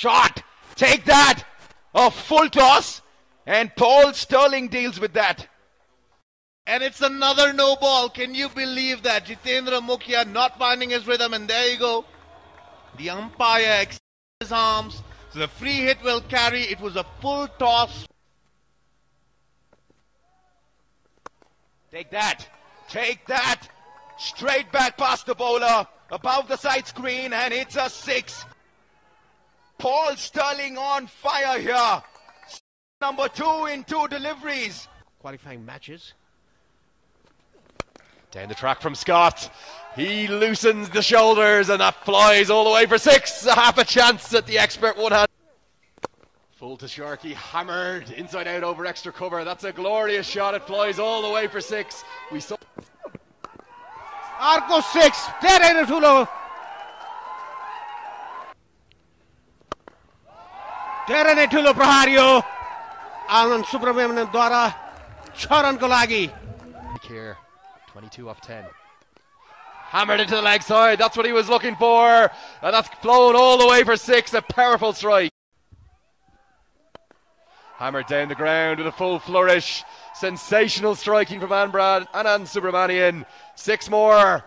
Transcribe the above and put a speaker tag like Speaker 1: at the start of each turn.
Speaker 1: Shot. Take that. A full toss. And Paul Stirling deals with that.
Speaker 2: And it's another no ball. Can you believe that? Jitendra Mukhia not finding his rhythm, and there you go. The umpire extends his arms. So the free hit will carry. It was a full toss.
Speaker 1: Take that. Take that. Straight back past the bowler. Above the side screen, and it's a six. Paul Stirling on fire here. Number two in two deliveries.
Speaker 3: Qualifying matches.
Speaker 4: Down the track from Scott. He loosens the shoulders and that flies all the way for six. A half a chance at the expert one hand. Full to Sharkey, hammered inside out over extra cover. That's a glorious shot. It flies all the way for six. We saw.
Speaker 3: Arco six, there in a two धेरै नै ठुलो प्रहार यो आनन्द सुब्रमण्यमद्वारा छ रनको लागि
Speaker 4: Here, 22 off 10. Hammered into the leg side. That's what he was looking for. And that's flown all the way for six. A powerful strike. Hammered down the ground with a full flourish. Sensational striking from Anbrad Anand Subramanian. Six more.